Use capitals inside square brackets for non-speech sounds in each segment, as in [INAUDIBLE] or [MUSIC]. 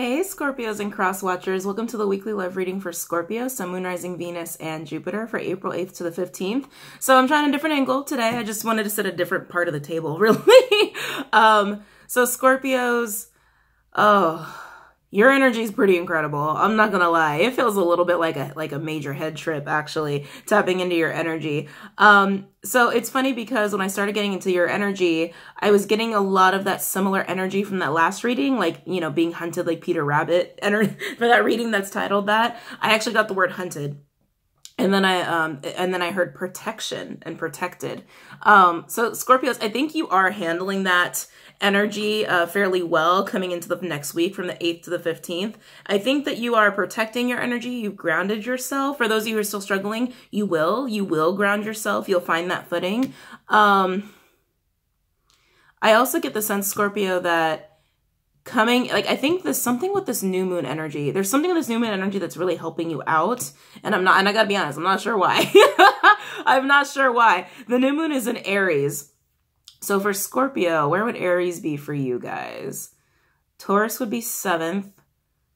Hey, Scorpios and Cross Watchers. Welcome to the weekly love reading for Scorpio, Sun, Moon, Rising, Venus, and Jupiter for April 8th to the 15th. So I'm trying a different angle today. I just wanted to sit a different part of the table, [LAUGHS] really. um, so Scorpios, oh, your energy is pretty incredible. I'm not gonna lie. It feels a little bit like a like a major head trip actually, tapping into your energy. Um, so it's funny because when I started getting into your energy, I was getting a lot of that similar energy from that last reading, like, you know, being hunted like Peter Rabbit [LAUGHS] energy for that reading that's titled that. I actually got the word hunted and then I um and then I heard protection and protected. Um so Scorpios, I think you are handling that energy uh, fairly well coming into the next week from the 8th to the 15th. I think that you are protecting your energy. You've grounded yourself. For those of you who are still struggling, you will. You will ground yourself. You'll find that footing. Um I also get the sense Scorpio that coming like i think there's something with this new moon energy there's something with this new moon energy that's really helping you out and i'm not and i gotta be honest i'm not sure why [LAUGHS] i'm not sure why the new moon is in aries so for scorpio where would aries be for you guys? Taurus would be seventh.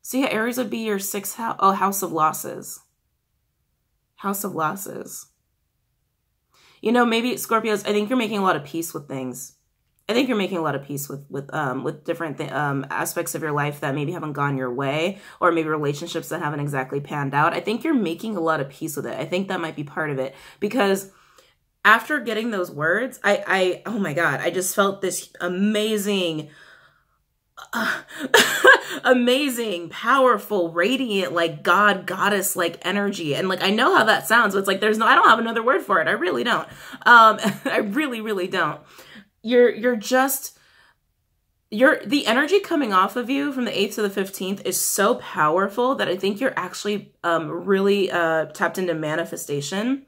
So yeah aries would be your sixth house oh house of losses. House of losses. You know maybe scorpios i think you're making a lot of peace with things. I think you're making a lot of peace with with um with different um aspects of your life that maybe haven't gone your way or maybe relationships that haven't exactly panned out. I think you're making a lot of peace with it. I think that might be part of it because after getting those words, I I oh my god, I just felt this amazing uh, [LAUGHS] amazing, powerful, radiant, like God, goddess, like energy. And like, I know how that sounds. But it's like, there's no, I don't have another word for it. I really don't. Um, [LAUGHS] I really, really don't you're you're just you're the energy coming off of you from the 8th to the 15th is so powerful that I think you're actually um, really uh, tapped into manifestation.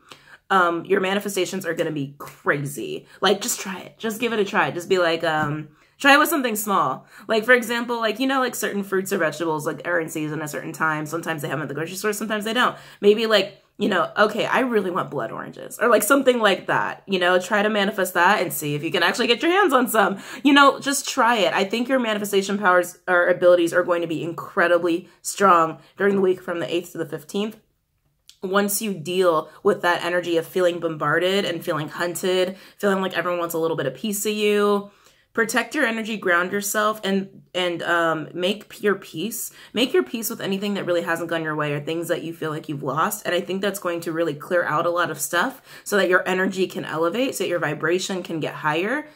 Um, your manifestations are going to be crazy. Like, just try it. Just give it a try. Just be like, um, try it with something small. Like, for example, like, you know, like certain fruits or vegetables, like, are in season at a certain time. Sometimes they have them at the grocery store, sometimes they don't. Maybe, like, you know, okay, I really want blood oranges or like something like that. You know, try to manifest that and see if you can actually get your hands on some. You know, just try it. I think your manifestation powers or abilities are going to be incredibly strong during the week from the 8th to the 15th. Once you deal with that energy of feeling bombarded and feeling hunted, feeling like everyone wants a little bit of piece of you, protect your energy ground yourself and and um, make your peace. Make your peace with anything that really hasn't gone your way or things that you feel like you've lost and i think that's going to really clear out a lot of stuff so that your energy can elevate so that your vibration can get higher.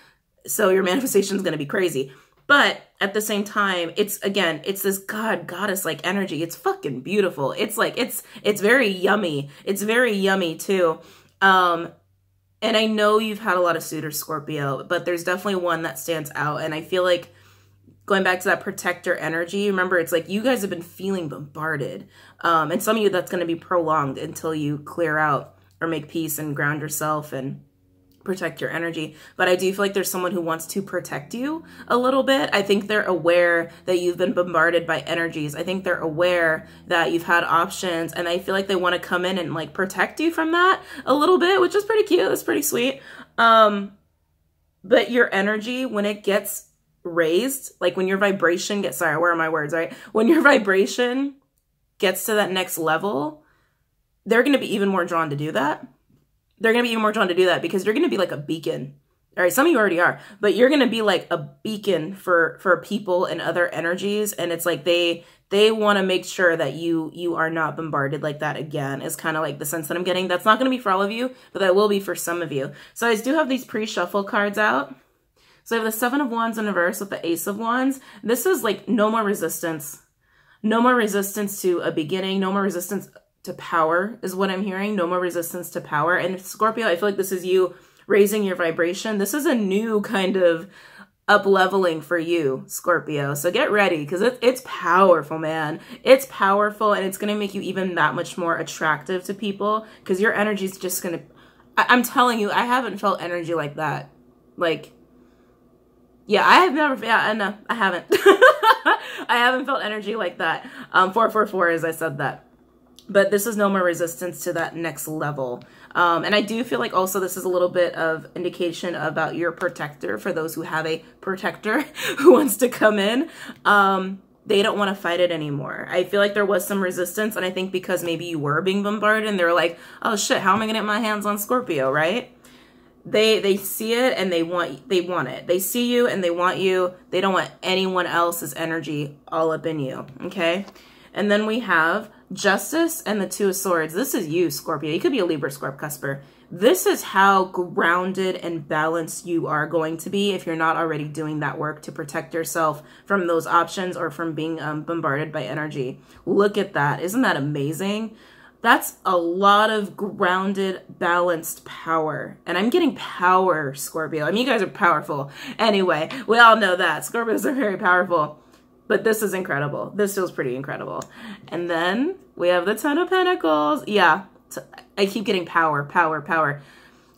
So your [LAUGHS] manifestation is going to be crazy but at the same time it's again it's this god goddess like energy it's fucking beautiful it's like it's it's very yummy it's very yummy too um and I know you've had a lot of suitors, Scorpio, but there's definitely one that stands out. And I feel like going back to that protector energy, remember, it's like you guys have been feeling bombarded. Um, and some of you, that's going to be prolonged until you clear out or make peace and ground yourself and protect your energy. But I do feel like there's someone who wants to protect you a little bit. I think they're aware that you've been bombarded by energies. I think they're aware that you've had options and I feel like they want to come in and like protect you from that a little bit, which is pretty cute. That's pretty sweet. Um but your energy when it gets raised, like when your vibration gets sorry, where are my words, right? When your [LAUGHS] vibration gets to that next level, they're going to be even more drawn to do that they're going to be even more drawn to do that because you're going to be like a beacon. All right, some of you already are, but you're going to be like a beacon for for people and other energies. And it's like they they want to make sure that you you are not bombarded like that again is kind of like the sense that i'm getting. That's not going to be for all of you but that will be for some of you. So i do have these pre-shuffle cards out. So i have the seven of wands in reverse with the ace of wands. This is like no more resistance. No more resistance to a beginning no more resistance to power is what I'm hearing. No more resistance to power. And Scorpio, I feel like this is you raising your vibration. This is a new kind of up leveling for you, Scorpio. So get ready because it, it's powerful, man. It's powerful and it's going to make you even that much more attractive to people because your energy is just going to. I'm telling you, I haven't felt energy like that. Like, yeah, I have never, yeah, no, I haven't. [LAUGHS] I haven't felt energy like that. Um, 444, as I said that but this is no more resistance to that next level. Um, and I do feel like also this is a little bit of indication about your protector for those who have a protector [LAUGHS] who wants to come in. Um, they don't want to fight it anymore. I feel like there was some resistance, and I think because maybe you were being bombarded, and they're like, "Oh shit, how am I gonna get my hands on Scorpio?" Right? They they see it and they want they want it. They see you and they want you. They don't want anyone else's energy all up in you. Okay, and then we have Justice and the Two of Swords. This is you, Scorpio. You could be a Libra, Scorp, Cusper. This is how grounded and balanced you are going to be if you're not already doing that work to protect yourself from those options or from being um, bombarded by energy. Look at that. Isn't that amazing? That's a lot of grounded, balanced power. And I'm getting power, Scorpio. I mean, you guys are powerful. Anyway, we all know that. Scorpios are very powerful. But this is incredible. This feels pretty incredible. And then we have the Ten of Pentacles. Yeah, I keep getting power, power, power.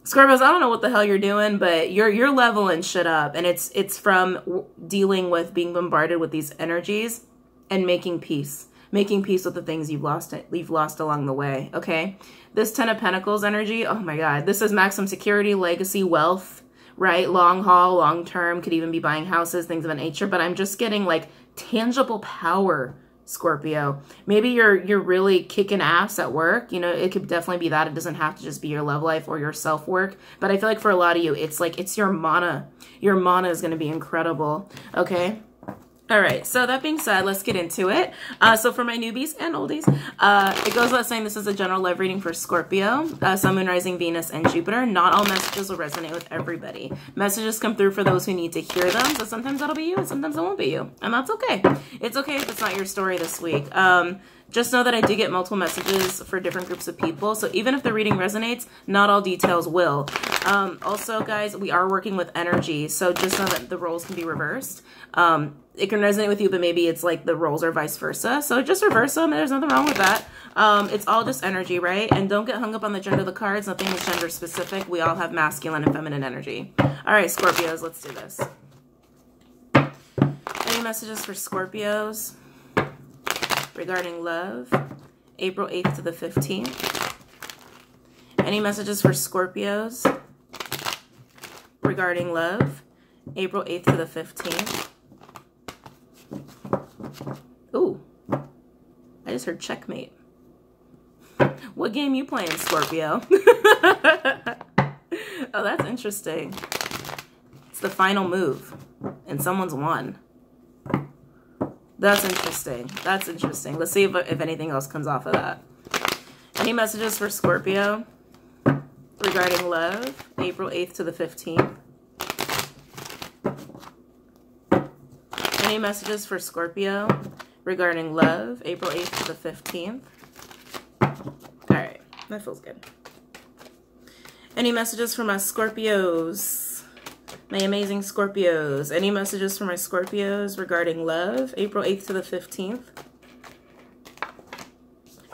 Scorpios, I don't know what the hell you're doing, but you're you're leveling shit up, and it's it's from dealing with being bombarded with these energies and making peace, making peace with the things you've lost you've lost along the way. Okay, this Ten of Pentacles energy. Oh my God, this is maximum security, legacy, wealth, right? Long haul, long term. Could even be buying houses, things of that nature. But I'm just getting like tangible power Scorpio. Maybe you're you're really kicking ass at work. You know, it could definitely be that. It doesn't have to just be your love life or your self work. But I feel like for a lot of you, it's like it's your mana. Your mana is going to be incredible. Okay. All right, so that being said, let's get into it. Uh, so for my newbies and oldies, uh, it goes without saying this is a general love reading for Scorpio, uh, Sun, Moon, Rising, Venus, and Jupiter. Not all messages will resonate with everybody. Messages come through for those who need to hear them, so sometimes that'll be you and sometimes it won't be you. And that's okay. It's okay if it's not your story this week. Um, just know that I do get multiple messages for different groups of people. So even if the reading resonates, not all details will. Um, also, guys, we are working with energy. So just know that the roles can be reversed. Um, it can resonate with you, but maybe it's like the roles are vice versa. So just reverse them. There's nothing wrong with that. Um, it's all just energy, right? And don't get hung up on the gender of the cards. Nothing is gender specific. We all have masculine and feminine energy. All right, Scorpios, let's do this. Any messages for Scorpios regarding love? April 8th to the 15th. Any messages for Scorpios regarding love? April 8th to the 15th. Ooh. I just heard checkmate. What game you playing, Scorpio? [LAUGHS] oh, that's interesting. It's the final move. And someone's won. That's interesting. That's interesting. Let's see if, if anything else comes off of that. Any messages for Scorpio regarding love? April 8th to the 15th. Any messages for Scorpio regarding love, April 8th to the 15th? All right, that feels good. Any messages for my Scorpios? My amazing Scorpios. Any messages for my Scorpios regarding love, April 8th to the 15th?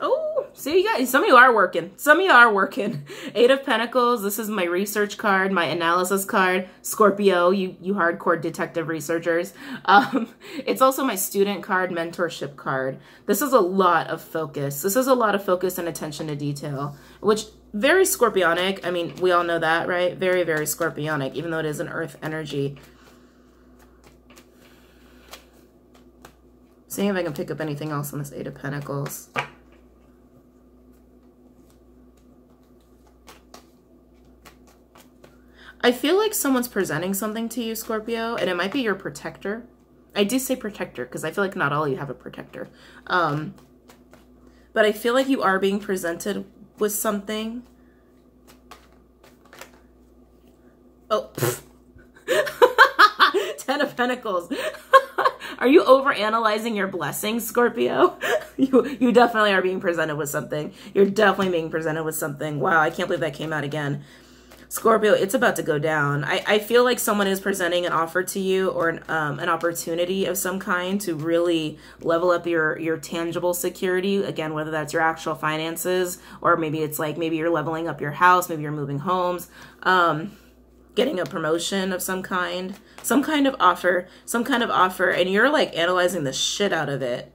Oh, See, you guys, some of you are working. Some of you are working. [LAUGHS] Eight of Pentacles. This is my research card, my analysis card. Scorpio, you you hardcore detective researchers. [LAUGHS] Um, it's also my student card, mentorship card. This is a lot of focus. This is a lot of focus and attention to detail, which very scorpionic. I mean, we all know that, right? Very, very scorpionic, even though it is an earth energy. Seeing if I can pick up anything else on this Eight of Pentacles. I feel like someone's presenting something to you, Scorpio, and it might be your protector. I do say protector because I feel like not all you have a protector. Um, but I feel like you are being presented with something. Oh, [LAUGHS] Ten of Pentacles. [LAUGHS] are you over analyzing your blessings, Scorpio? [LAUGHS] you you definitely are being presented with something. You're definitely being presented with something. Wow, I can't believe that came out again. Scorpio, it's about to go down. I, I feel like someone is presenting an offer to you or an, um, an opportunity of some kind to really level up your, your tangible security. Again, whether that's your actual finances or maybe it's like maybe you're leveling up your house, maybe you're moving homes, um, getting a promotion of some kind, some kind of offer, some kind of offer, and you're like analyzing the shit out of it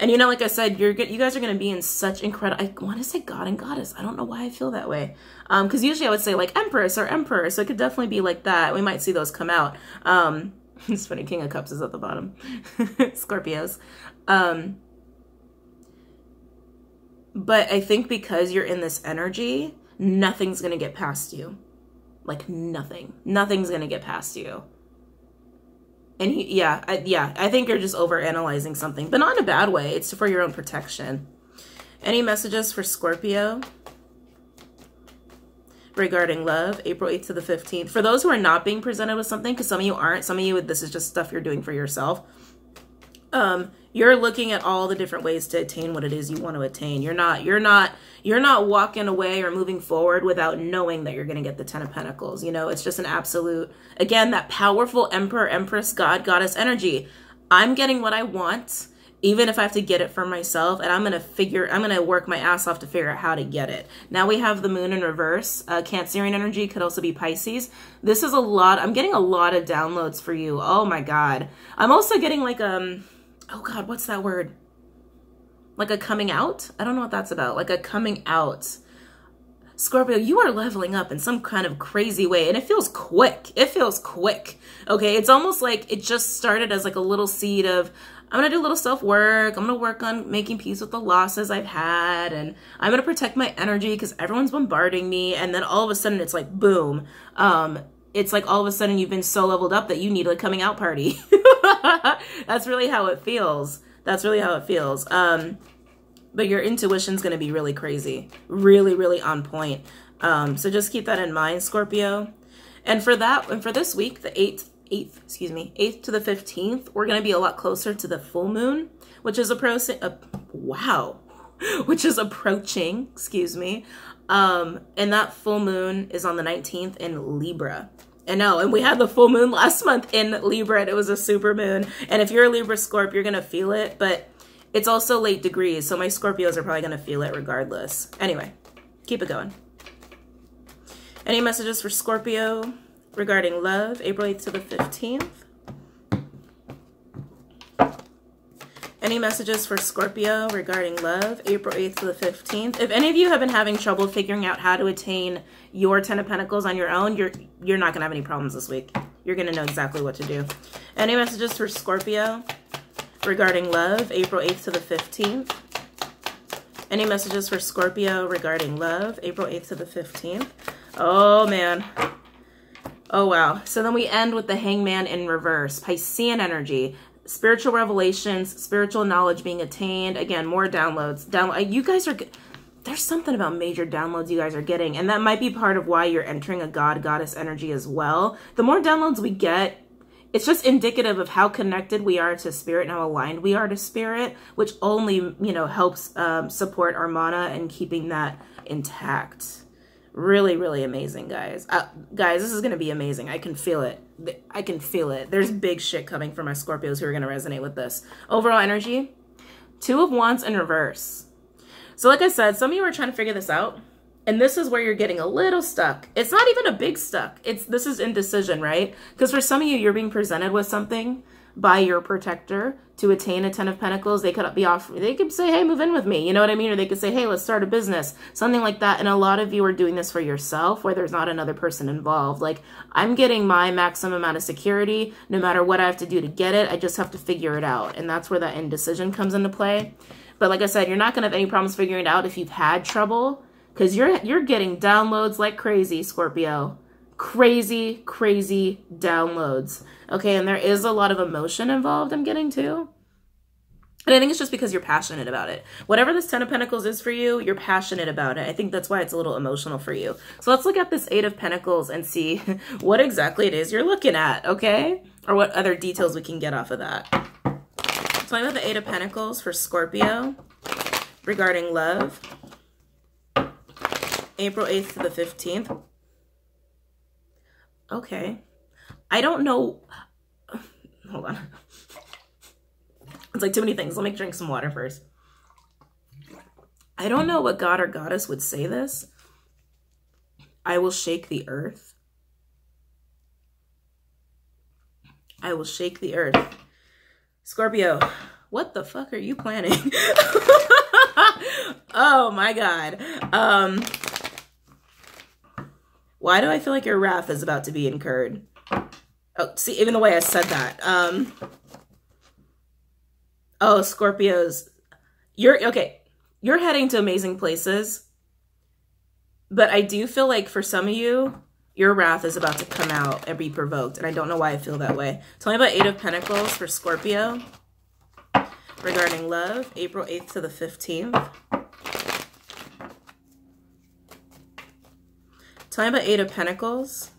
and you know, like I said, you're you guys are gonna be in such incredible. I want to say God and Goddess. I don't know why I feel that way. Um, because usually I would say like Empress or Emperor, so it could definitely be like that. We might see those come out. Um, [LAUGHS] it's funny, King of Cups is at the bottom. [LAUGHS] Scorpios. Um, but I think because you're in this energy, nothing's going to get past you. Like nothing. Nothing's going to get past you. And he, yeah, I, yeah, I think you're just over analyzing something, but not in a bad way. It's for your own protection. Any messages for Scorpio regarding love, April 8th to the 15th? For those who are not being presented with something, because some of you aren't, some of you, this is just stuff you're doing for yourself. Um, you're looking at all the different ways to attain what it is you want to attain. You're not, you're not, you're not walking away or moving forward without knowing that you're going to get the 10 of pentacles. You know, it's just an absolute, again, that powerful emperor, empress, god, goddess energy. I'm getting what I want even if I have to get it for myself, and I'm gonna figure, I'm gonna work my ass off to figure out how to get it. Now we have the moon in reverse. Uh, Cancerian energy could also be Pisces. This is a lot. I'm getting a lot of downloads for you. Oh my god. I'm also getting like um oh God, what's that word? Like a coming out? I don't know what that's about. Like a coming out. Scorpio, you are leveling up in some kind of crazy way and it feels quick. It feels quick. Okay. It's almost like it just started as like a little seed of, I'm going to do a little self work. I'm going to work on making peace with the losses I've had. And I'm going to protect my energy because everyone's bombarding me. And then all of a sudden it's like, boom. Um, it's like all of a sudden you've been so leveled up that you need a coming out party. [LAUGHS] That's really how it feels. That's really how it feels. Um, but your intuition's going to be really crazy, really, really on point. Um, so just keep that in mind, Scorpio. And for that, and for this week, the 8th, 8th, excuse me, 8th to the 15th, we're going to be a lot closer to the full moon, which is approaching, uh, wow, [LAUGHS] which is approaching, excuse me. Um, and that full moon is on the 19th in Libra. And no, and we had the full moon last month in Libra and it was a super moon. And if you're a Libra Scorp, you're going to feel it, but it's also late degrees. So my Scorpios are probably going to feel it regardless. Anyway, keep it going. Any messages for Scorpio regarding love, April 8th to the 15th? Any messages for Scorpio regarding love, April 8th to the 15th? If any of you have been having trouble figuring out how to attain your Ten of Pentacles on your own, you're you're not going to have any problems this week. You're going to know exactly what to do. Any messages for Scorpio regarding love, April 8th to the 15th? Any messages for Scorpio regarding love, April 8th to the 15th? Oh, man. Oh, wow. So then we end with the hangman in reverse. Piscean energy spiritual revelations, spiritual knowledge being attained. Again, more downloads. Down, uh, you guys are. There's something about major downloads you guys are getting, and that might be part of why you're entering a god goddess energy as well. The more downloads we get, it's just indicative of how connected we are to spirit and how aligned we are to spirit, which only you know helps um, support our mana and keeping that intact really really amazing guys uh, guys this is gonna be amazing i can feel it i can feel it. There's big shit coming from my scorpios who are gonna resonate with this. Overall energy two of wands in reverse. So like i said some of you are trying to figure this out and this is where you're getting a little stuck. It's not even a big stuck. It's this is indecision right? Because for some of you you're being presented with something by your protector to attain a ten of pentacles they could be off they could say hey move in with me you know what i mean? Or they could say hey let's start a business something like that. And a lot of you are doing this for yourself where there's not another person involved. Like i'm getting my maximum amount of security no matter what i have to do to get it i just have to figure it out. And that's where that indecision comes into play. But like i said you're not going to have any problems figuring it out if you've had trouble because you're you're getting downloads like crazy scorpio crazy crazy downloads okay and there is a lot of emotion involved i'm getting too and I think it's just because you're passionate about it. Whatever this Ten of Pentacles is for you, you're passionate about it. I think that's why it's a little emotional for you. So let's look at this Eight of Pentacles and see [LAUGHS] what exactly it is you're looking at, okay? Or what other details we can get off of that. So I'm the Eight of Pentacles for Scorpio regarding love. April 8th to the 15th. Okay. I don't know. Hold on. It's like too many things. Let me drink some water first. I don't know what god or goddess would say this. I will shake the earth. I will shake the earth. Scorpio, what the fuck are you planning? [LAUGHS] oh my god. Um why do I feel like your wrath is about to be incurred? Oh, see, even the way I said that. Um, oh, Scorpios. You're, okay, you're heading to amazing places. But I do feel like for some of you, your wrath is about to come out and be provoked. And I don't know why I feel that way. Tell me about Eight of Pentacles for Scorpio regarding love, April 8th to the 15th. Me about Eight of Pentacles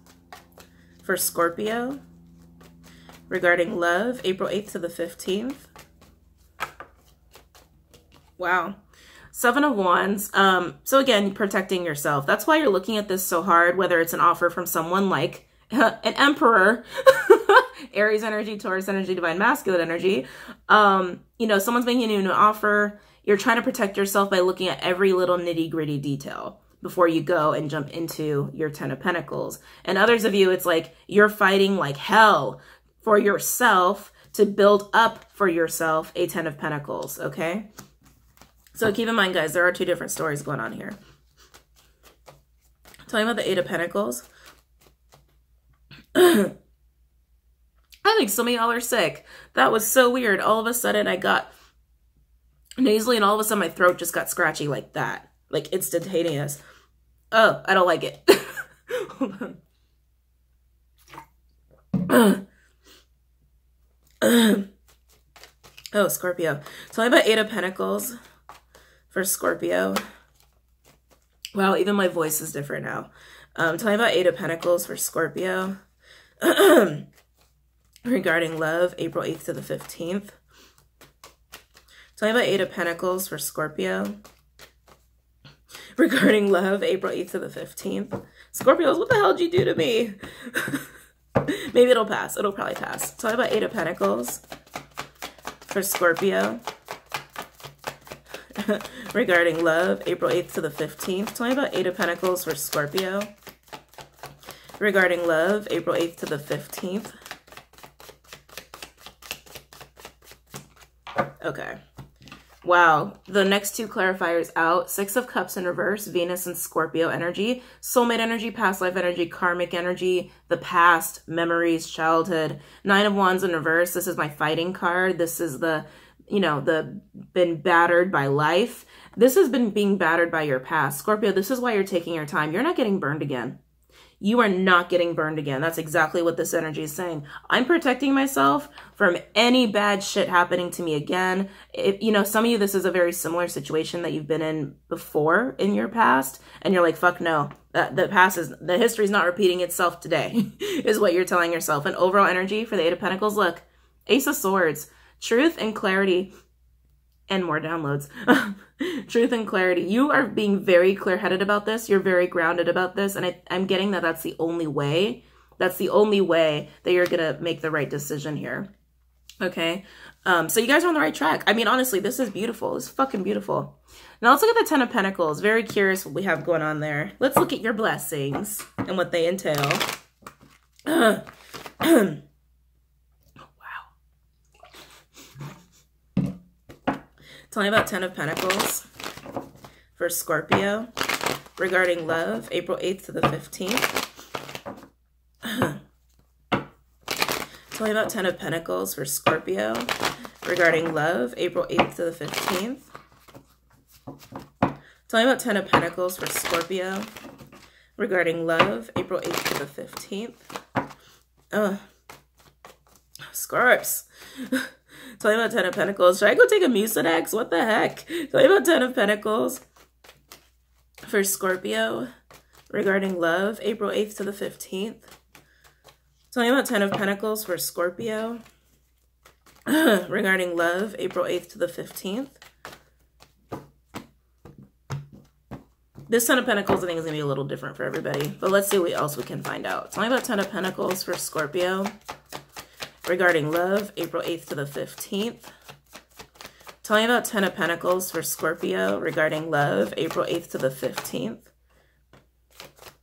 for Scorpio regarding love, April 8th to the 15th. Wow. Seven of Wands. Um, so again, protecting yourself. That's why you're looking at this so hard, whether it's an offer from someone like [LAUGHS] an emperor, [LAUGHS] Aries energy, Taurus energy, divine masculine energy. Um, you know, someone's making you an offer. You're trying to protect yourself by looking at every little nitty gritty detail before you go and jump into your 10 of pentacles. And others of you, it's like you're fighting like hell for yourself to build up for yourself a 10 of pentacles. Okay. So keep in mind, guys, there are two different stories going on here. Talking about the Eight of Pentacles. [CLEARS THROAT] I think some of y'all are sick. That was so weird. All of a sudden, I got nasally, and all of a sudden, my throat just got scratchy like that. Like instantaneous. Oh, I don't like it. [LAUGHS] Hold on. [CLEARS THROAT] oh, Scorpio. Tell me about Eight of Pentacles for Scorpio. Wow, even my voice is different now. Um, tell me about Eight of Pentacles for Scorpio. [CLEARS THROAT] Regarding love, April 8th to the 15th. Tell me about Eight of Pentacles for Scorpio. Regarding love, April 8th to the 15th. Scorpios, what the hell did you do to me? [LAUGHS] Maybe it'll pass. It'll probably pass. Me about [LAUGHS] Eight of Pentacles for Scorpio. regarding love, April 8th to the 15th. Tell me about Eight of Pentacles for Scorpio. Regarding love, April 8th to the 15th. Okay. Wow. The next two clarifiers out. Six of Cups in reverse, Venus and Scorpio energy. Soulmate energy, past life energy, karmic energy, the past, memories, childhood. Nine of Wands in reverse. This is my fighting card. This is the you know, the been battered by life. This has been being battered by your past. Scorpio, this is why you're taking your time. You're not getting burned again. You are not getting burned again. That's exactly what this energy is saying. I'm protecting myself from any bad shit happening to me again. If, you know, some of you, this is a very similar situation that you've been in before in your past, and you're like, fuck no, that the past is, the history is not repeating itself today, [LAUGHS] is what you're telling yourself. And overall energy for the Eight of Pentacles, look, Ace of Swords, truth and clarity and more downloads. [LAUGHS] truth and clarity. You are being very clear headed about this. You're very grounded about this. And I, I'm getting that that's the only way. That's the only way that you're going to make the right decision here. Okay. Um, so you guys are on the right track. I mean, honestly, this is beautiful. It's fucking beautiful. Now let's look at the Ten of Pentacles. Very curious what we have going on there. Let's look at your blessings and what they entail. [CLEARS THROAT] [CLEARS THROAT] Tell me about Ten of Pentacles for Scorpio regarding love, April 8th to the 15th. Tell me about Ten of Pentacles for Scorpio regarding love, April 8th to the 15th. Tell me about Ten of Pentacles for Scorpio regarding love, April 8th to the 15th. Oh, Scorps. Tell me about Ten of Pentacles. Should I go take a Mucinex? What the heck? Tell me about Ten of Pentacles. For Scorpio, regarding love, April 8th to the 15th. Tell me about Ten of Pentacles for Scorpio. [CLEARS THROAT] regarding love, April 8th to the 15th. This Ten of Pentacles, I think, is going to be a little different for everybody. But let's see what else we can find out. Tell me about Ten of Pentacles for Scorpio regarding love, April 8th to the 15th. Tell me about Ten of Pentacles for Scorpio regarding love, April 8th to the 15th.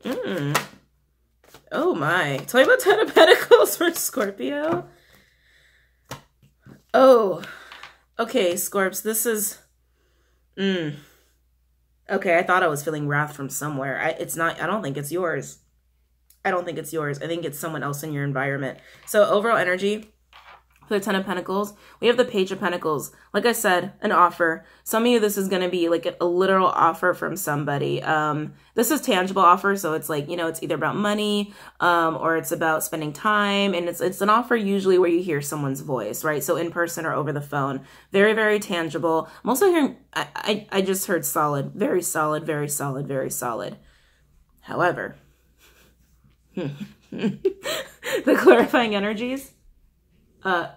Mm. Oh my. Tell me about Ten of Pentacles [LAUGHS] for Scorpio. Oh. Okay, Scorps, this is... Mm. Okay, I thought I was feeling wrath from somewhere. I, it's not, I don't think it's yours. I don't think it's yours. I think it's someone else in your environment. So overall energy for the Ten of Pentacles, we have the Page of Pentacles. Like I said, an offer. Some of you, this is going to be like a, literal offer from somebody. Um, this is tangible offer, so it's like, you know, it's either about money um, or it's about spending time. And it's, it's an offer usually where you hear someone's voice, right? So in person or over the phone. Very, very tangible. I'm also hearing, I, I, I just heard solid. Very solid, very solid, very solid. However, the clarifying energies uh,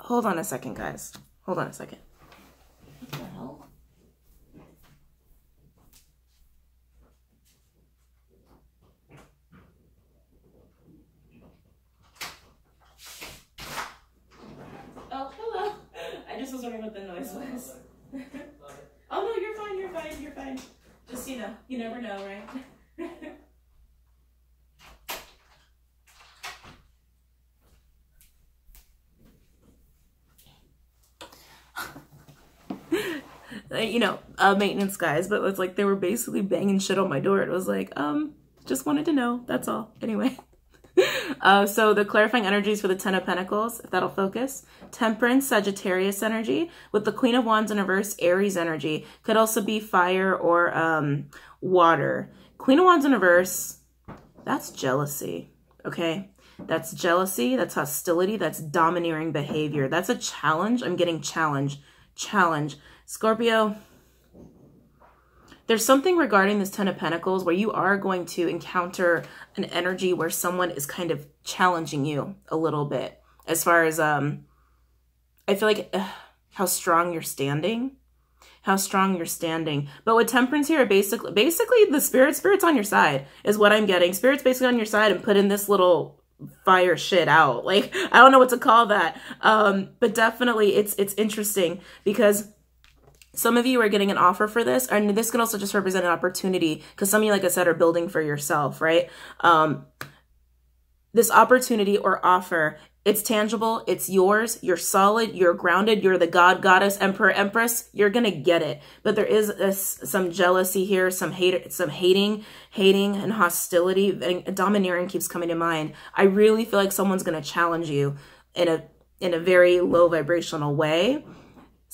hold on a second, guys. Hold on a second. What the hell? Oh, hello. I just was wondering what the noise was. oh, no, you're fine, you're fine, you're fine. Just, you know, you never know, right? [LAUGHS] you know, uh, maintenance guys, but it's like they were basically banging shit on my door. It was like, um, just wanted to know. That's all. Anyway. Uh, so the clarifying energies for the Ten of Pentacles, if that'll focus. Temperance, Sagittarius energy. With the Queen of Wands in reverse, Aries energy. Could also be fire or um, water. Queen of Wands in reverse, that's jealousy. Okay? That's jealousy. That's hostility. That's domineering behavior. That's a challenge. I'm getting challenge. Challenge. Scorpio, there's something regarding this Ten of Pentacles where you are going to encounter an energy where someone is kind of challenging you a little bit as far as, um, I feel like uh, how strong you're standing, how strong you're standing. But with temperance here, basically, basically the spirit, spirit's on your side is what I'm getting. Spirit's basically on your side and putting this little fire shit out. Like, I don't know what to call that. Um, but definitely it's, it's interesting because some of you are getting an offer for this, and this can also just represent an opportunity because some of you, like I said, are building for yourself, right? Um, this opportunity or offer, it's tangible, it's yours, you're solid, you're grounded, you're the god, goddess, emperor, empress, you're gonna get it. But there is some jealousy here, some hate, some hating, hating and hostility, and domineering keeps coming to mind. I really feel like someone's gonna challenge you in a in a very low vibrational way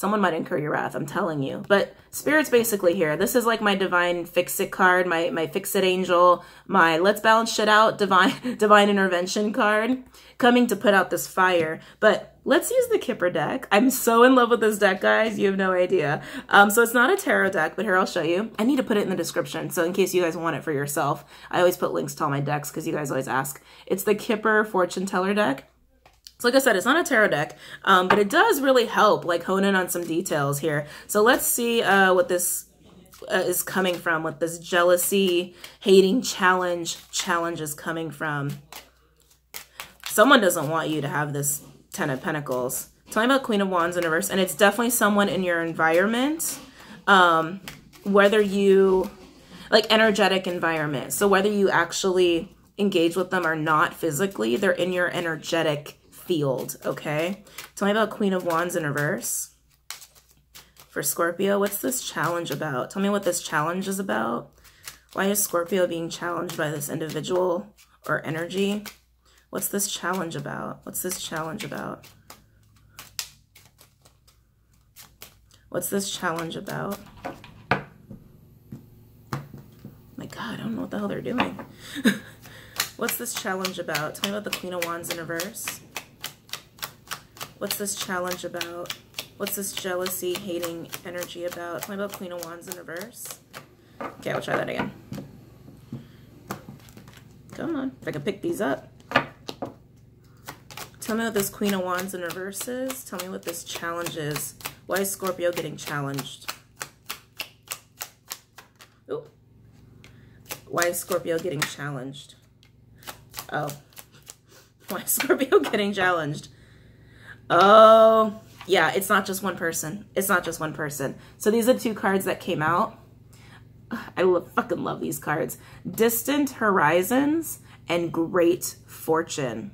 Someone might incur your wrath, I'm telling you. But Spirit's basically here. This is like my divine fix-it card, my, my fix-it angel, my let's balance shit out divine [LAUGHS] divine intervention card coming to put out this fire. But let's use the Kipper deck. I'm so in love with this deck, guys. You have no idea. Um, so it's not a tarot deck, but here I'll show you. I need to put it in the description. So in case you guys want it for yourself, I always put links to all my decks because you guys always ask. It's the Kipper Fortune Teller deck. So like I said, it's not a tarot deck, um, but it does really help like hone in on some details here. So let's see uh, what this uh, is coming from, what this jealousy, hating challenge, challenge is coming from. Someone doesn't want you to have this Ten of Pentacles. Me about Queen of Wands in reverse, and it's definitely someone in your environment, um, whether you, like energetic environment. So whether you actually engage with them or not physically, they're in your energetic field, okay? Tell me about Queen of Wands in reverse. For Scorpio, what's this challenge about? Tell me what this challenge is about. Why is Scorpio being challenged by this individual or energy? What's this challenge about? What's this challenge about? What's this challenge about? My God, I don't know what the hell they're doing. [LAUGHS] What's this challenge about? Tell me about the Queen of Wands in reverse. What's this challenge about? What's this jealousy, hating energy about? Tell me about Queen of Wands in reverse. Okay, I'll try that again. Come on, if I can pick these up. Tell me what this Queen of Wands in reverse is. Tell me what this challenge is. Why is Scorpio getting challenged? Ooh. Why is Scorpio getting challenged? Oh. Why is Scorpio [LAUGHS] getting challenged? Oh, yeah, it's not just one person. It's not just one person. So these are two cards that came out. I love, fucking love these cards. Distant Horizons and Great Fortune.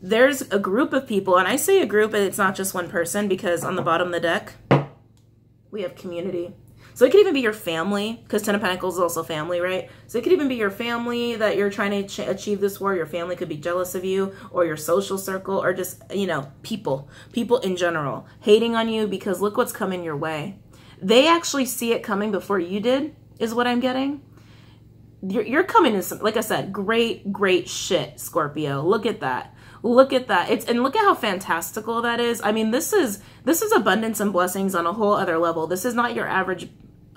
There's a group of people, and I say a group, and it's not just one person because on the bottom of the deck, we have community. So it could even be your family, because Ten of Pentacles is also family, right? So it could even be your family that you're trying to ch- achieve this for. Your family could be jealous of you, or your social circle, or just, you know, people, people in general, hating on you because look what's coming your way. They actually see it coming before you did, is what I'm getting. You're, you're coming in some, like I said, great, great shit, Scorpio. Look at that look at that it's and look at how fantastical that is i mean this is this is abundance and blessings on a whole other level this is not your average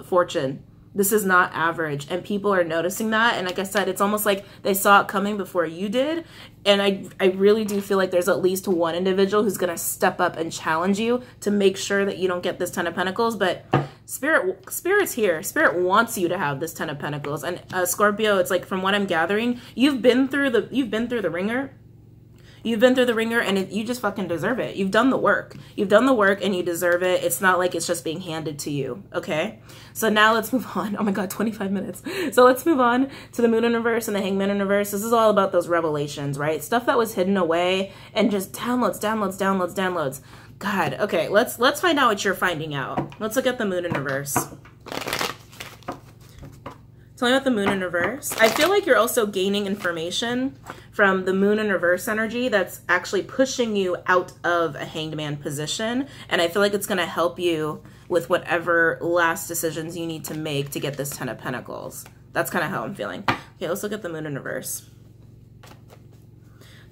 fortune. This is not average and people are noticing that and like i said it's almost like they saw it coming before you did and i i really do feel like there's at least one individual who's going to step up and challenge you to make sure that you don't get this ten of pentacles but spirit spirit's here. Spirit wants you to have this ten of pentacles and uh, scorpio it's like from what i'm gathering you've been through the you've been through the ringer You've been through the ringer and it, you just fucking deserve it. You've done the work. You've done the work and you deserve it. It's not like it's just being handed to you. Okay. So now let's move on. [LAUGHS] Oh my God, 25 minutes. So let's move on to the moon universe and the hangman universe. This is all about those revelations, right? Stuff that was hidden away and just downloads, downloads, downloads, downloads. God. Okay. Let's, let's find out what you're finding out. Let's look at the moon universe. Tell me about the moon in reverse. I feel like you're also gaining information from the moon in reverse energy that's actually pushing you out of a hanged man position. And I feel like it's going to help you with whatever last decisions you need to make to get this Ten of Pentacles. That's kind of how I'm feeling. Okay, let's look at the moon in reverse.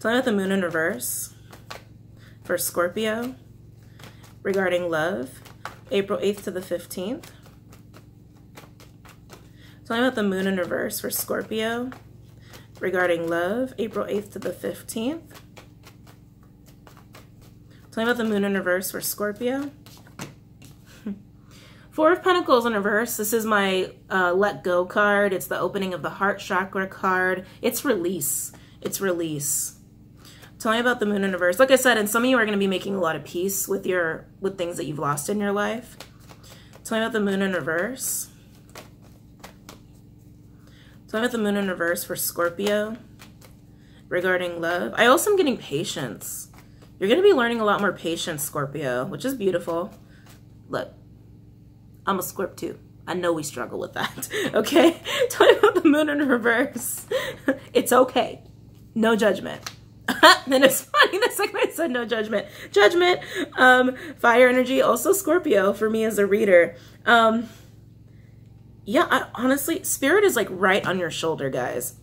Tell me about the moon in reverse for Scorpio regarding love, April 8th to the 15th. Talking about the moon in reverse for Scorpio regarding love, April 8th to the 15th. Talking about the moon in reverse for Scorpio. [LAUGHS] Four of Pentacles in reverse. This is my uh, let go card. It's the opening of the heart chakra card. It's release. It's release. Tell me about the moon in reverse. Like I said, and some of you are going to be making a lot of peace with your with things that you've lost in your life. Tell me about the moon in reverse. I'm the moon in reverse for Scorpio regarding love. I also am getting patience. You're going to be learning a lot more patience, Scorpio, which is beautiful. Look, I'm a Scorp too. I know we struggle with that, [LAUGHS] okay? [LAUGHS] Talking about the moon in reverse. [LAUGHS] it's okay. No judgment. then it's funny the second I said no judgment. Judgment, um, fire energy, also Scorpio for me as a reader. Um, yeah, I, honestly, spirit is like right on your shoulder, guys.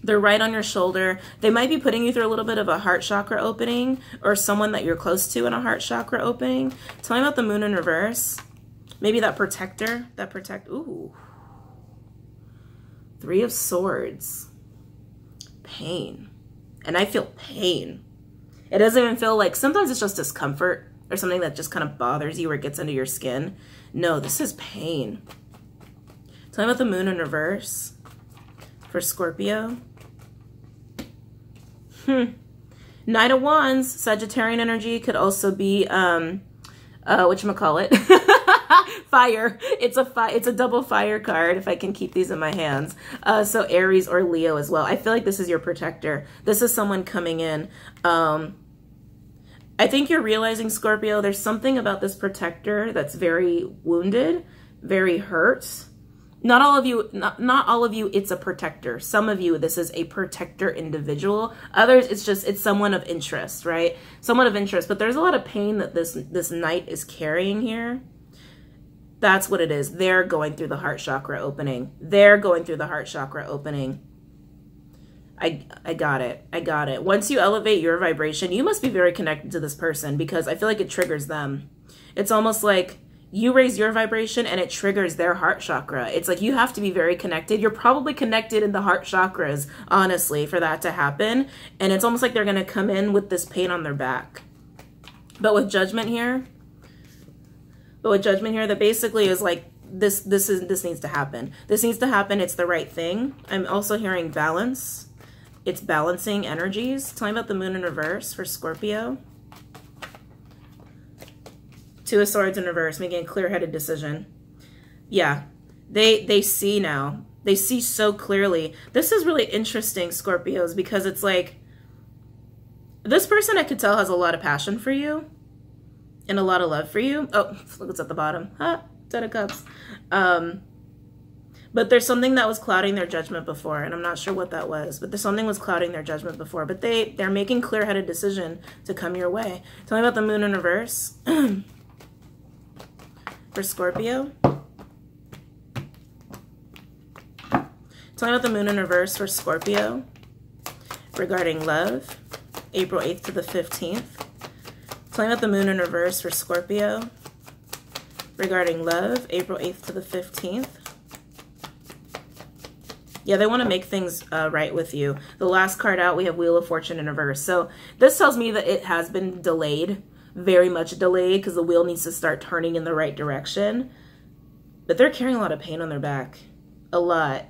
They're right on your shoulder. They might be putting you through a little bit of a heart chakra opening or someone that you're close to in a heart chakra opening. Tell me about the moon in reverse. Maybe that protector, that protect, ooh. Three of swords. Pain. And I feel pain. It doesn't even feel like, sometimes it's just discomfort or something that just kind of bothers you or gets under your skin. No, this is pain. Tell me about the moon in reverse for Scorpio. Hmm. Knight of Wands, Sagittarian energy could also be, um, uh, whatchamacallit? [LAUGHS] fire. It's a fi it's a double fire card if I can keep these in my hands. Uh, so Aries or Leo as well. I feel like this is your protector. This is someone coming in. Um, I think you're realizing, Scorpio, there's something about this protector that's very wounded, very hurt not all of you not, not all of you it's a protector. Some of you this is a protector individual. Others it's just it's someone of interest right? Someone of interest. But there's a lot of pain that this this knight is carrying here. That's what it is. They're going through the heart chakra opening. They're going through the heart chakra opening. I, I got it. I got it. Once you elevate your vibration, you must be very connected to this person because I feel like it triggers them. It's almost like you raise your vibration and it triggers their heart chakra. It's like you have to be very connected. You're probably connected in the heart chakras, honestly, for that to happen. And it's almost like they're going to come in with this pain on their back. But with judgment here, but with judgment here, that basically is like this this is this needs to happen. This needs to happen. It's the right thing. I'm also hearing balance. It's balancing energies. Tell me about the moon in reverse for Scorpio. Two of Swords in reverse, making a clear-headed decision. Yeah, they they see now. They see so clearly. This is really interesting, Scorpios, because it's like this person I could tell has a lot of passion for you and a lot of love for you. Oh, [LAUGHS] look what's at the bottom. Huh? Ten of Cups. Um, but there's something that was clouding their judgment before, and I'm not sure what that was. But there's something was clouding their judgment before. But they they're making clear-headed decision to come your way. Tell me about the moon in reverse [CLEARS THROAT] for Scorpio. Talking about the moon in reverse for Scorpio regarding love, April 8th to the 15th. Talking about the moon in reverse for Scorpio regarding love, April 8th to the 15th. Yeah, they want to make things uh, right with you. The last card out, we have Wheel of Fortune in reverse. So this tells me that it has been delayed, very much delayed, because the wheel needs to start turning in the right direction. But they're carrying a lot of pain on their back. A lot.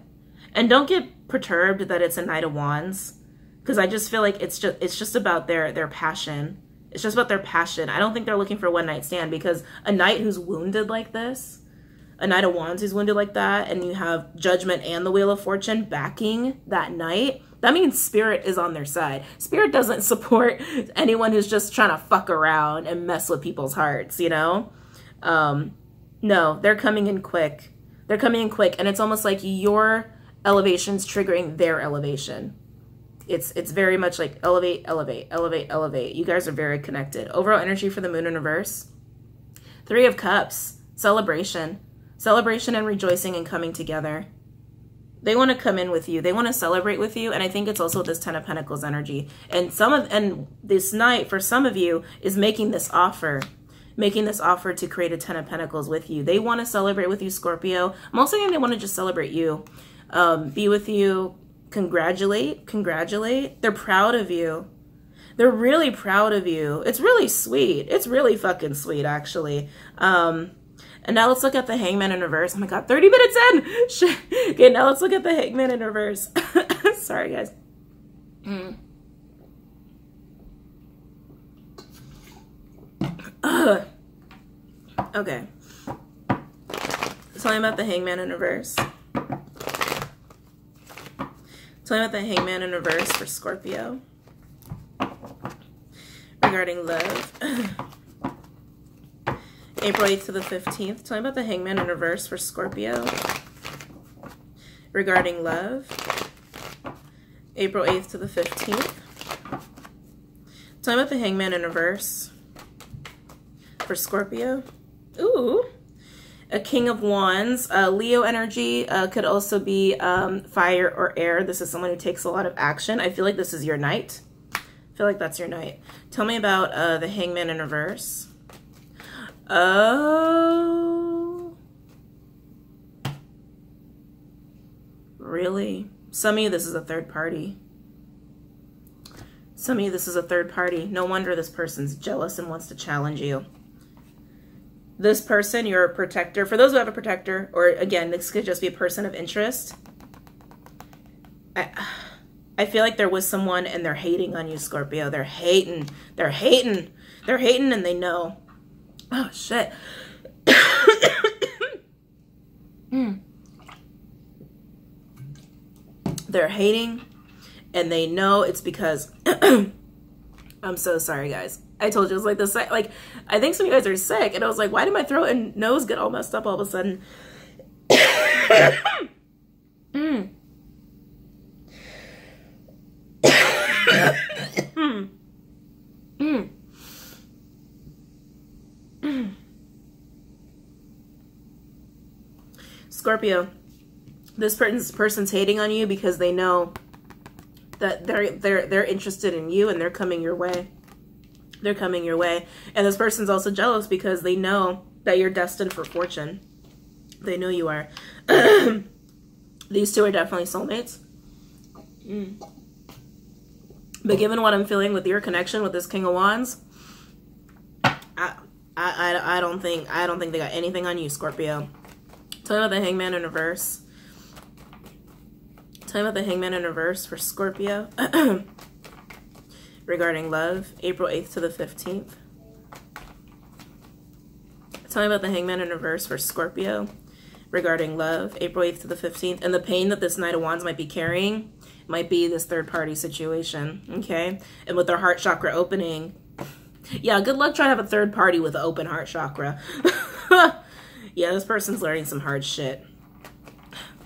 And don't get perturbed that it's a Knight of Wands, because I just feel like it's just it's just about their their passion. It's just about their passion. I don't think they're looking for a one night stand because a knight who's wounded like this a Knight of Wands who's wounded like that, and you have Judgment and the Wheel of Fortune backing that knight, that means Spirit is on their side. Spirit doesn't support anyone who's just trying to fuck around and mess with people's hearts, you know? Um, no, they're coming in quick. They're coming in quick, and it's almost like your elevation's triggering their elevation. It's it's very much like elevate, elevate, elevate, elevate. You guys are very connected. Overall energy for the moon in reverse. Three of Cups, celebration celebration and rejoicing and coming together. They want to come in with you. They want to celebrate with you. And I think it's also this Ten of Pentacles energy. And some of and this knight for some of you is making this offer. Making this offer to create a Ten of Pentacles with you. They want to celebrate with you, Scorpio. Most of them they want to just celebrate you. Um, be with you, congratulate, congratulate. They're proud of you. They're really proud of you. It's really sweet. It's really fucking sweet, actually. Um, and now let's look at the hangman in reverse. Oh my god, 30 minutes in! [LAUGHS] Okay, now let's look at the hangman in reverse. [LAUGHS] Sorry, guys. Mm. Okay. Tell me about the hangman in reverse. Tell me about the hangman in reverse for Scorpio. Regarding love. [CLEARS THROAT] April 8th to the 15th. Tell me about the hangman in reverse for Scorpio. Regarding love. April 8th to the 15th. Tell me about the hangman in reverse for Scorpio. Ooh. A king of wands. Uh, Leo energy uh, could also be um, fire or air. This is someone who takes a lot of action. I feel like this is your night. I feel like that's your night. Tell me about uh, the hangman in reverse. Oh. Really? Some of you, this is a third party. Some of you, this is a third party. No wonder this person's jealous and wants to challenge you. This person, you're a protector. For those who have a protector, or again, this could just be a person of interest. I, I feel like there was someone and they're hating on you, Scorpio. They're hating. They're hating. They're hating and they know. Oh, shit. mm. They're hating and they know it's because [CLEARS THROAT] I'm so sorry, guys. I told you it was like this. Like, I think some of you guys are sick, and I was like, why did my throat and nose get all messed up all of a sudden? [COUGHS] [LAUGHS] mm. mm. mm. Scorpio, this person's person's hating on you because they know that they're they're they're interested in you and they're coming your way. They're coming your way. And this person's also jealous because they know that you're destined for fortune. They know you are. [CLEARS THROAT] These two are definitely soulmates. Mm. But given what I'm feeling with your connection with this King of Wands, I, I, I, I don't think I don't think they got anything on you, Scorpio. Tell me about the Hangman in reverse. Tell me about the Hangman in reverse for Scorpio. Regarding love, April 8th to the 15th. Tell me about the Hangman in reverse for Scorpio. Regarding love, April 8th to the 15th. And the pain that this Knight of Wands might be carrying might be this third party situation, okay? And with their heart chakra opening, yeah, good luck trying to have a third party with an open heart chakra. [LAUGHS] Yeah, this person's learning some hard shit.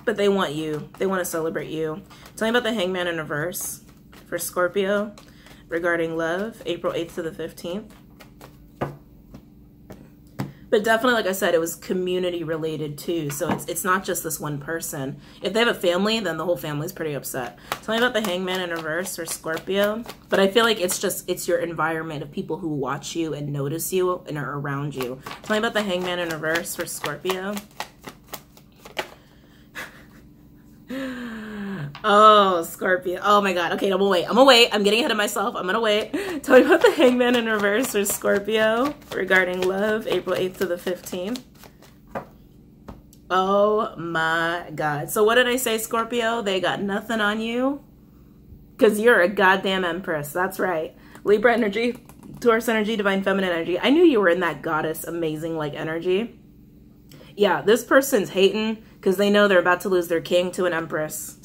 But they want you. They want to celebrate you. Tell me about the hangman in reverse for Scorpio regarding love, April 8th to the 15th. But definitely, like I said, it was community related too. So it's it's not just this one person. If they have a family, then the whole family's pretty upset. Tell me about the hangman in reverse or Scorpio. But I feel like it's just it's your environment of people who watch you and notice you and are around you. Tell me about the hangman in reverse for Scorpio. Oh, Scorpio. Oh my god. Okay, I'm gonna wait. I'm gonna wait. I'm getting ahead of myself. I'm gonna wait. [LAUGHS] Tell me about the hangman in reverse for Scorpio regarding love, April 8th to the 15th. Oh my god. So what did I say, Scorpio? They got nothing on you? Because you're a goddamn empress. That's right. Libra energy, Taurus energy, divine feminine energy. I knew you were in that goddess amazing like energy. Yeah, this person's hating because they know they're about to lose their king to an empress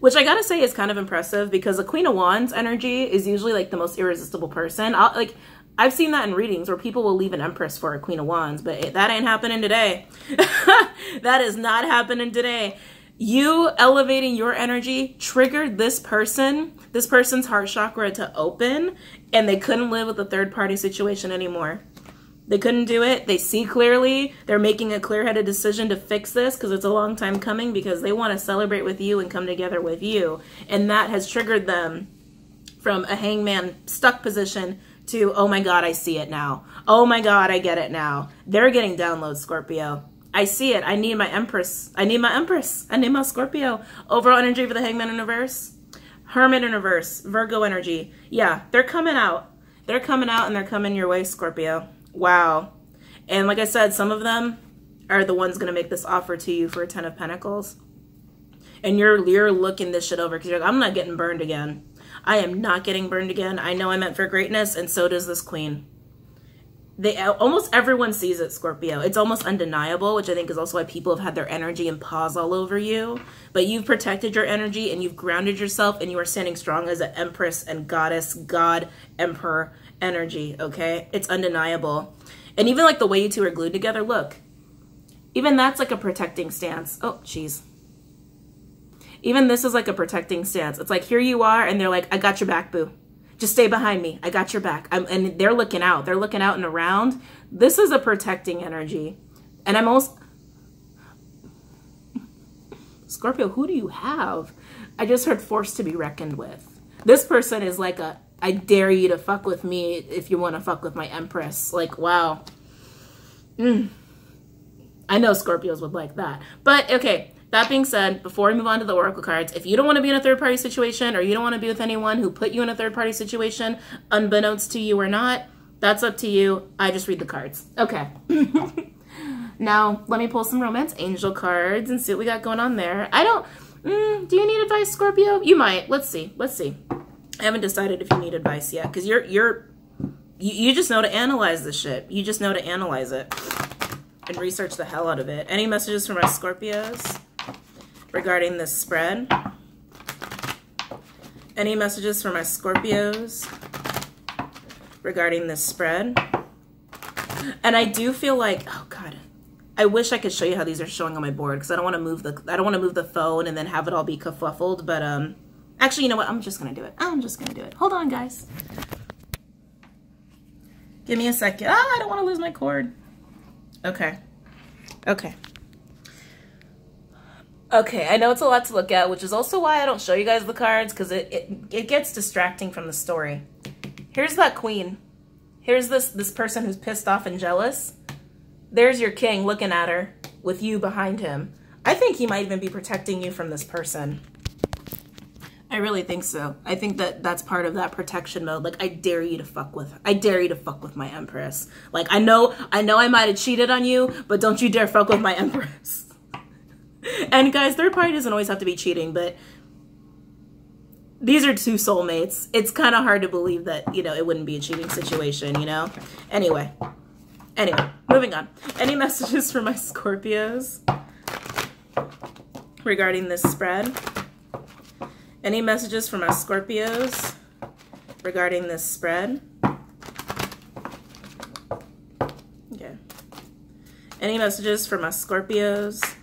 which I gotta say is kind of impressive because a Queen of Wands energy is usually like the most irresistible person. I'll, like I've seen that in readings where people will leave an Empress for a Queen of Wands, but it, that ain't happening today. [LAUGHS] that is not happening today. You elevating your energy triggered this person, this person's heart chakra to open, and they couldn't live with a third party situation anymore. They couldn't do it. They see clearly. They're making a clear headed decision to fix this because it's a long time coming because they want to celebrate with you and come together with you. And that has triggered them from a hangman stuck position to, oh my God, I see it now. Oh my God, I get it now. They're getting downloads, Scorpio. I see it. I need my Empress. I need my Empress. I need my Scorpio. Overall energy for the Hangman in reverse. Hermit in reverse. Virgo energy. Yeah, they're coming out. They're coming out and they're coming your way, Scorpio. Wow. And like I said, some of them are the ones going to make this offer to you for a Ten of Pentacles. And you're you're looking this shit over because you're like, I'm not getting burned again. I am not getting burned again. I know I'm meant for greatness, and so does this queen. They almost everyone sees it, Scorpio. It's almost undeniable, which I think is also why people have had their energy and paws all over you. But you've protected your energy and you've grounded yourself, and you are standing strong as an empress and goddess, god, emperor, energy, okay? It's undeniable. And even like the way you two are glued together, look. Even that's like a protecting stance. Oh, jeez. Even this is like a protecting stance. It's like, here you are, and they're like, I got your back, boo. Just stay behind me. I got your back. I'm, and they're looking out. They're looking out and around. This is a protecting energy. And I'm also... [LAUGHS] Scorpio, who do you have? I just heard force to be reckoned with. This person is like a I dare you to fuck with me if you want to fuck with my Empress. Like, wow. Mm. I know Scorpios would like that. But, okay, that being said, before we move on to the Oracle cards, if you don't want to be in a third party situation or you don't want to be with anyone who put you in a third party situation, unbeknownst to you or not, that's up to you. I just read the cards. Okay. [LAUGHS] now, let me pull some romance angel cards and see what we got going on there. I don't. Mm, do you need advice, Scorpio? You might. Let's see. Let's see. I haven't decided if you need advice yet because you're you're you, you just know to analyze the shit. You just know to analyze it and research the hell out of it. Any messages from our Scorpios regarding this spread? Any messages from my Scorpios regarding this spread? And I do feel like, oh God, I wish I could show you how these are showing on my board because I don't want to move the I don't want to move the phone and then have it all be kerfuffled. But um, Actually, you know what? I'm just going to do it. I'm just going to do it. Hold on, guys. Give me a second. Ah, I don't want to lose my cord. Okay. Okay. Okay, I know it's a lot to look at, which is also why I don't show you guys the cards, because it, it, it gets distracting from the story. Here's that queen. Here's this, this person who's pissed off and jealous. There's your king looking at her with you behind him. I think he might even be protecting you from this person. I really think so. I think that that's part of that protection mode. Like, I dare you to fuck with, I dare you to fuck with my empress. Like, I know, I know I might have cheated on you, but don't you dare fuck with my empress. [LAUGHS] and guys, third party doesn't always have to be cheating, but these are two soulmates. It's kind of hard to believe that, you know, it wouldn't be a cheating situation, you know? Anyway, anyway, moving on. Any [LAUGHS] messages for my Scorpios regarding this spread? Any messages from our Scorpios regarding this spread? Okay. Any messages for my Scorpios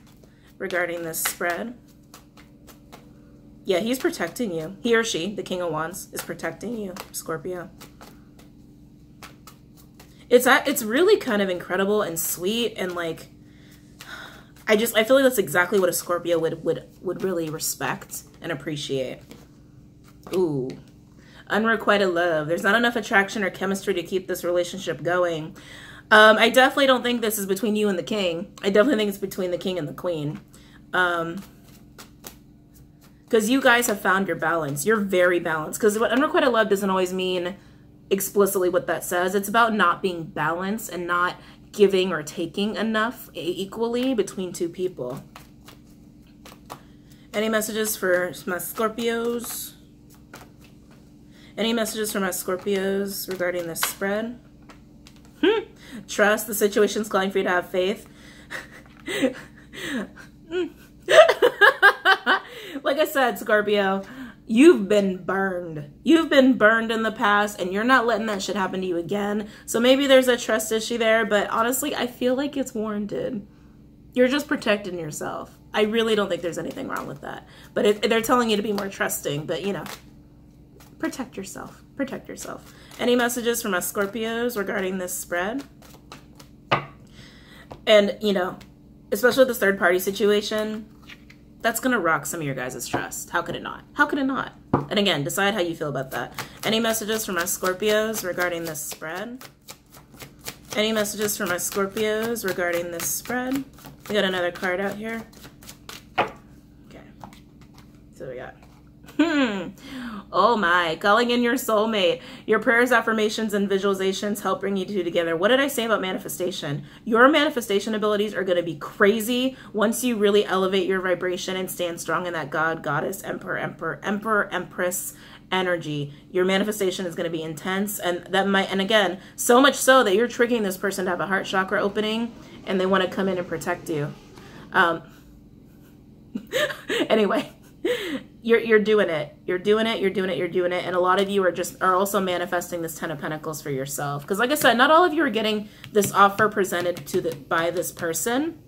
regarding this spread? Yeah, he's protecting you. He or she, the King of Wands, is protecting you, Scorpio. It's it's really kind of incredible and sweet and like I just I feel like that's exactly what a Scorpio would would would really respect and appreciate. Ooh. Unrequited love. There's not enough attraction or chemistry to keep this relationship going. Um, I definitely don't think this is between you and the king. I definitely think it's between the king and the queen. Um, because you guys have found your balance. You're very balanced. Because what unrequited love doesn't always mean explicitly what that says. It's about not being balanced and not giving or taking enough equally between two people. Any messages for my Scorpios? Any messages for my Scorpios regarding this spread? Hmm. Trust. The situation's calling for you to have faith. [LAUGHS] like I said, Scorpio, you've been burned. You've been burned in the past and you're not letting that shit happen to you again. So maybe there's a trust issue there, but honestly, I feel like it's warranted. You're just protecting yourself. I really don't think there's anything wrong with that. But they're telling you to be more trusting, but you know, protect yourself. Protect yourself. Any messages from us Scorpios regarding this spread? And, you know, especially with this third party situation, that's going to rock some of your guys' trust. How could it not? How could it not? And again, decide how you feel about that. Any messages from us Scorpios regarding this spread? Any messages from us Scorpios regarding this spread? We got another card out here. So we got Hmm. Oh my, calling in your soulmate. Your prayers, affirmations, and visualizations help bring you two together. What did I say about manifestation? Your manifestation abilities are going to be crazy once you really elevate your vibration and stand strong in that God, Goddess, Emperor, Emperor, Emperor, Empress energy. Your manifestation is going to be intense. And that might, and again, so much so that you're triggering this person to have a heart chakra opening and they want to come in and protect you. Um, [LAUGHS] anyway you're you're doing it. You're doing it. You're doing it. You're doing it. And a lot of you are just are also manifesting this Ten of Pentacles for yourself. Because like I said, not all of you are getting this offer presented to the by this person.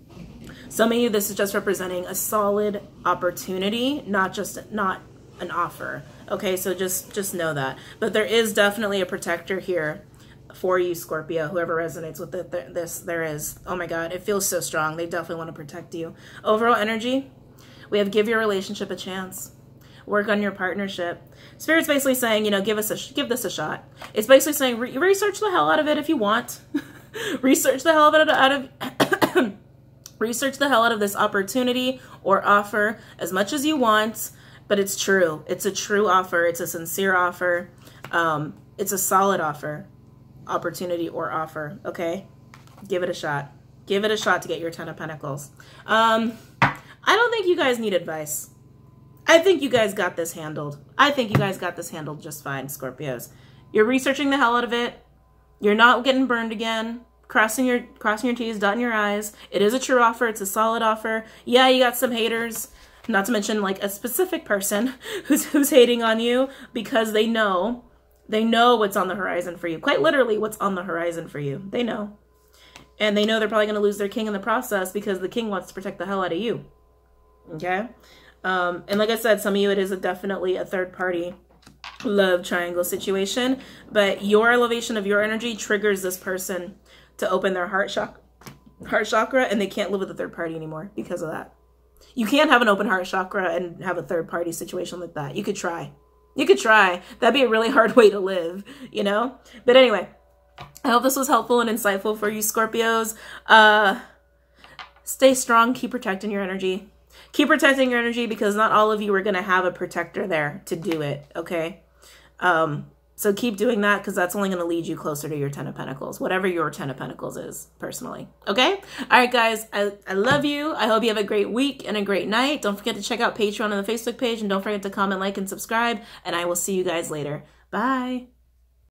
Some of you, this is just representing a solid opportunity, not just not an offer. Okay, so just just know that. But there is definitely a protector here for you, Scorpio. Whoever resonates with it, this there is. Oh my God, it feels so strong. They definitely want to protect you. Overall energy, we have give your relationship a chance work on your partnership. Spirit's basically saying, you know, give us a give this a shot. It's basically saying re research the hell out of it if you want. [LAUGHS] research the hell out of of [COUGHS] research the hell out of this opportunity or offer as much as you want, but it's true. It's a true offer. It's a sincere offer. Um, it's a solid offer, opportunity or offer. Okay, give it a shot. Give it a shot to get your Ten of Pentacles. Um, I don't think you guys need advice. I think you guys got this handled. I think you guys got this handled just fine, Scorpios. You're researching the hell out of it. You're not getting burned again. Crossing your crossing your T's, dotting your I's. It is a true offer. It's a solid offer. Yeah, you got some haters. Not to mention like a specific person [LAUGHS] who's who's hating on you because they know they know what's on the horizon for you. Quite literally, what's on the horizon for you. They know. And they know they're probably going to lose their king in the process because the king wants to protect the hell out of you. Okay? Um, and like I said, some of you, it is a definitely a third party love triangle situation, but your elevation of your energy triggers this person to open their heart chakra, heart chakra and they can't live with a third party anymore because of that. You can't have an open heart chakra and have a third party situation like that. You could try. You could try. That'd be a really [LAUGHS] hard way to live, you know? But anyway, I hope this was helpful and insightful for you Scorpios. Uh, stay strong. Keep protecting your energy keep protecting your energy because not all of you are going to have a protector there to do it, okay? Um, so keep doing that because that's only going to lead you closer to your Ten of Pentacles, whatever your Ten of Pentacles is, personally. Okay? All right, guys. I, I love you. I hope you have a great week and a great night. Don't forget to check out Patreon on the Facebook page and don't forget to comment, like, and subscribe. And I will see you guys later. Bye.